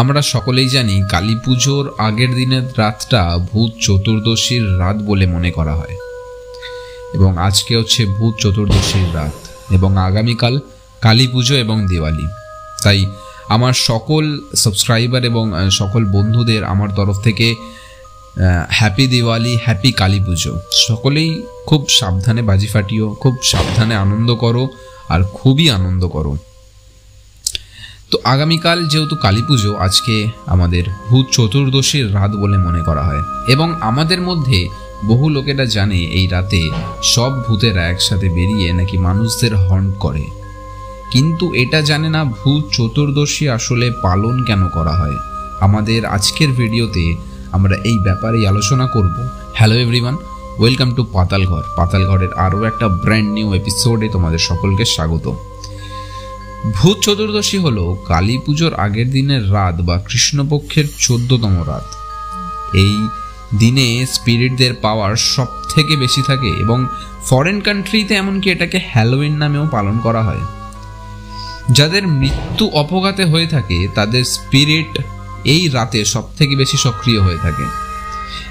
আমরা সকলেই জানি কালী পুজোর আগের দিনের রাতটা ভূত চতুর্দশীর রাত বলে মনে করা হয়। এবং আজকে হচ্ছে ভূত চতুর্দশীর রাত এবং আগামীকাল কালী পুজো এবং দিওয়ালি। তাই আমার সকল সাবস্ক্রাইবার এবং সকল বন্ধুদের আমার তরফ থেকে হ্যাপি দিওয়ালি, হ্যাপি কালী পুজো। সকলেই খুব সাবধানে বাজি ফাটিও, খুব সাবধানে আনন্দ করো আর খুবই আনন্দ করো। তো আগামীকাল যেহেতু কালী পুজো, আজকে আমাদের ভূত চতুর্দশীর রাত বলে মনে করা হয়। এবং আমাদের মধ্যে বহু লোকেরা জানে এই রাতে সব ভূতেরা একসাথে বেরিয়ে নাকি মানুষদের হর্ন করে। কিন্তু এটা জানে না ভূত চতুর্দশী আসলে পালন কেন করা হয়। আমাদের আজকের ভিডিওতে আমরা এই ব্যাপারেই আলোচনা করব। Hello everyone welcome to Patalghar. পাতালঘরের আরও একটা ব্র্যান্ড নিউ এপিসোডে তোমাদের সকলকে স্বাগত। ভূত চতুর্দশী হলো কালী পুজোর আগের দিনের রাত বা কৃষ্ণপক্ষের চোদ্দতম রাত। এই দিনে স্পিরিটদের পাওয়ার সব থেকে বেশি থাকে এবং ফরেন কান্ট্রিতে এমনকি এটাকে হ্যালোইন নামেও পালন করা হয়। যাদের মৃত্যু অপঘাতে হয়ে থাকে, তাদের স্পিরিট এই রাতে সব থেকে বেশি সক্রিয় হয়ে থাকে।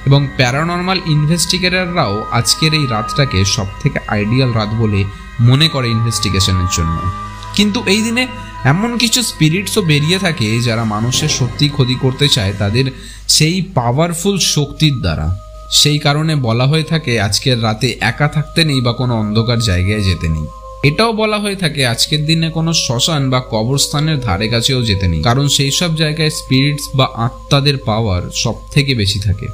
এবং প্যারানর্মাল ইনভেস্টিগেটররাও আজকের এই রাতটাকে সব থেকে আইডিয়াল রাত বলে মনে করে ইনভেস্টিগেশনের জন্য। কিন্তু এই দিনে এমন কিছু স্পিরিটসও বেরিয়ে থাকে যারা মানুষের সত্যি ক্ষতি করতে চায় তাদের সেই পাওয়ারফুল শক্তির দ্বারা। সেই কারণে বলা হয়ে থাকে, আজকের রাতে একা থাকতে নেই বা কোনো অন্ধকার জায়গায় যেতে নেই। এটাও বলা হয়ে থাকে, আজকের দিনে কোনো শ্মশান বা কবরস্থানের ধারে কাছেও যেতে নেই। কারণ সেই সব জায়গায় স্পিরিটস বা আত্মাদের পাওয়ার সব থেকে বেশি থাকে।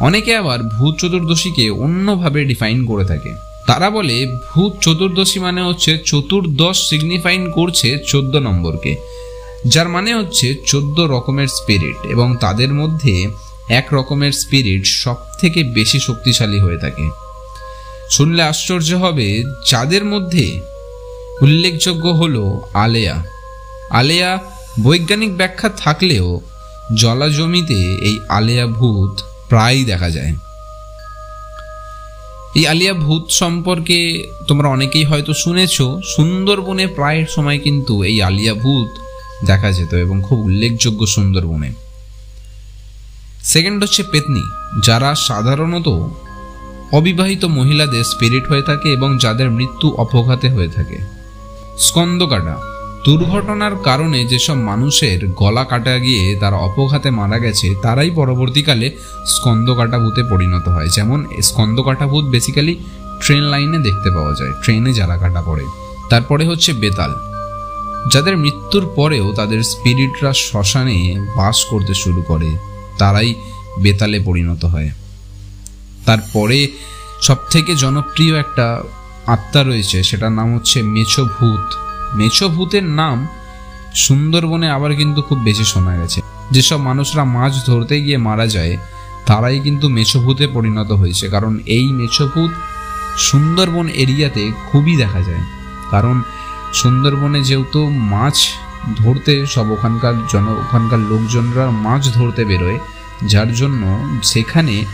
অনেকে আবার ভূত চতুর্দশীকে অন্যভাবে ডিফাইন করে থাকে। তারা বলে, ভূত চতুর্দশী মানে হচ্ছে চতুর্দশ সিগনিফাইন করছে চোদ্দ নম্বরকে, যার মানে হচ্ছে চোদ্দ রকমের স্পিরিট এবং তাদের মধ্যে এক রকমের স্পিরিট সব থেকে বেশি শক্তিশালী হয়ে থাকে। শুনলে আশ্চর্য হবে, যাদের মধ্যে উল্লেখযোগ্য হলো আলেয়া। আলেয়া বৈজ্ঞানিক ব্যাখ্যা থাকলেও জলাজমিতে এই আলেয়া ভূত প্রায়ই দেখা যায়। এই আলিয়া ভূত সম্পর্কে তোমরা অনেকেই হয়তো শুনেছ। সুন্দরবনে প্রায় সময় কিন্তু এই আলিয়া ভূত দেখা যেত এবং খুব উল্লেখযোগ্য সুন্দরবনে। সেকেন্ড হচ্ছে পেতনি, যারা সাধারণত অবিবাহিত মহিলাদের স্পিরিট হয়ে থাকে এবং যাদের মৃত্যু অপঘাতে হয়ে থাকে। স্কন্দকাটা দুর্ঘটনার কারণে যেসব মানুষের গলা কাটা গিয়ে তারা অপঘাতে মারা গেছে, তারাই পরবর্তীকালে স্কন্দকাটা ভূতে পরিণত হয়। যেমন স্কন্দকাটা ভূত বেসিক্যালি ট্রেন লাইনে দেখতে পাওয়া যায় ট্রেনে যারা কাটা পড়ে। তারপরে হচ্ছে বেতাল। যাদের মৃত্যুর পরেও তাদের স্পিরিটরা শ্মশানে বাস করতে শুরু করে, তারাই বেতালে পরিণত হয়। তারপরে সবথেকে জনপ্রিয় একটা আত্মা রয়েছে, সেটার নাম হচ্ছে মেছো ভূত মেছো ভূতের নাম সুন্দরবনে আবার কিন্তু খুব বেশি শোনা গেছে। যেসব মানুষরা মাছ ধরতে গিয়ে মারা যায়, তারাই কিন্তু মেছোভূতে পরিণত হয়েছে। কারণ এই মেছোভূত সুন্দরবন এরিয়াতে খুবই দেখা যায়। কারণ সুন্দরবনে যেহেতু মাছ ধরতে সব ওখানকার জন, ওখানকার লোকজনরা মাছ ধরতে বেরোয়, যার জন্য সেখানে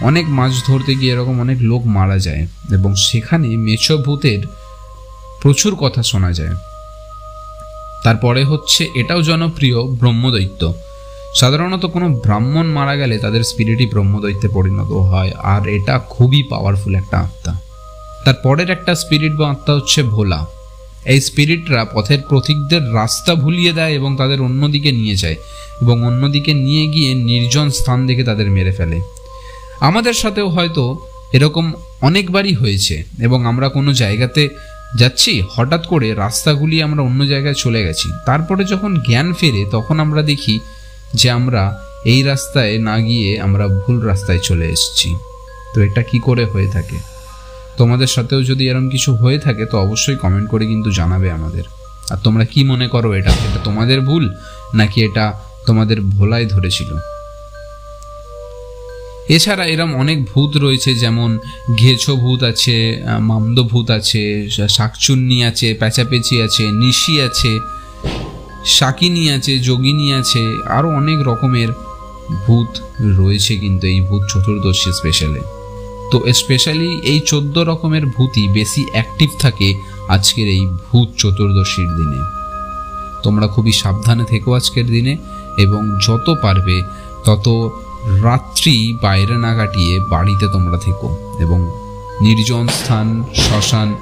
অনেক মাছ ধরতে গিয়ে এরকম অনেক লোক মারা যায়। এবং সেখানে মেছো ভূতের প্রচুর কথা শোনা যায়। তারপরে হচ্ছে এটাও জনপ্রিয় ব্রহ্মদৈত্য। সাধারণত কোনো ব্রাহ্মণ মারা গেলে তাদের স্পিরিটই ব্রহ্মদৈত্যে পরিণত হয়, আর এটা খুবই পাওয়ারফুল একটা আত্মা। তারপরের একটা স্পিরিট বা আত্মা হচ্ছে ভোলা। এই স্পিরিটরা পথের প্রতীকদের রাস্তা ভুলিয়ে দেয় এবং তাদের অন্যদিকে নিয়ে যায় এবং অন্যদিকে নিয়ে গিয়ে নির্জন স্থান দেখে তাদের মেরে ফেলে। আমাদের সাথেও হয়তো এরকম অনেকবারই হয়েছে এবং আমরা কোনো জায়গাতে যাচ্ছি, হঠাৎ করে রাস্তাগুলি আমরা অন্য জায়গায় চলে গেছি। তারপরে যখন জ্ঞান ফেরে, তখন আমরা দেখি যে আমরা এই রাস্তায় না গিয়ে আমরা ভুল রাস্তায় চলে এসেছি। তো এটা কি করে হয়ে থাকে? তোমাদের সাথেও যদি এরকম কিছু হয়ে থাকে, তো অবশ্যই কমেন্ট করে কিন্তু জানাবে আমাদের। আর তোমরা কি মনে করো, এটা এটা তোমাদের ভুল, নাকি এটা তোমাদের ভোলায় ধরেছিল? এছাড়া এরম অনেক ভূত রয়েছে, যেমন ঘেছো ভূত আছে মামদ ভূত আছে শাকচুন্নি আছে, প্যাচাপেচি আছে, নিশি আছে, শাকিনি আছে, যোগিনী আছে আরও অনেক রকমের ভূত রয়েছে কিন্তু এই ভূত চতুর্দশী স্পেশালে তো স্পেশালি এই চোদ্দ রকমের ভূতই বেশি অ্যাক্টিভ থাকে আজকের এই ভূত চতুর্দশীর দিনে। তোমরা খুবই সাবধানে থেকো আজকের দিনে এবং যত পারবে তত রাত্রি বাইরে না কাটিয়ে বাড়িতে তোমরা থেকো এবং নির্জন স্থান, শ্মশান,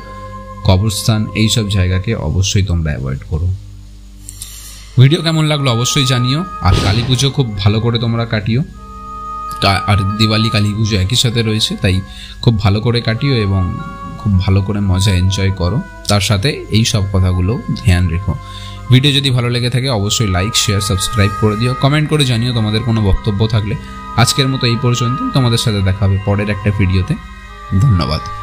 কবরস্থান এইসব জায়গাকে অবশ্যই তোমরা অ্যাভয়েড করো। ভিডিও কেমন লাগল অবশ্যই জানিও, আর কালী পুজো খুব ভালো করে তোমরা কাটিও। আর দিওয়ালি, কালী পুজো একই সাথে রয়েছে, তাই খুব ভালো করে কাটিও এবং খুব ভালো করে মজা এনজয় করো। তার সাথে এই সব কথাগুলো ধ্যান রেখো। ভিডিও যদি ভালো লেগে থাকে, অবশ্যই লাইক শেয়ার সাবস্ক্রাইব করে দিও। কমেন্ট করে জানিও তোমাদের কোনো বক্তব্য থাকলে। আজকের মতো এই পর্যন্ত তোমাদের সাথে দেখা হবে পরের একটা ভিডিওতে। ধন্যবাদ।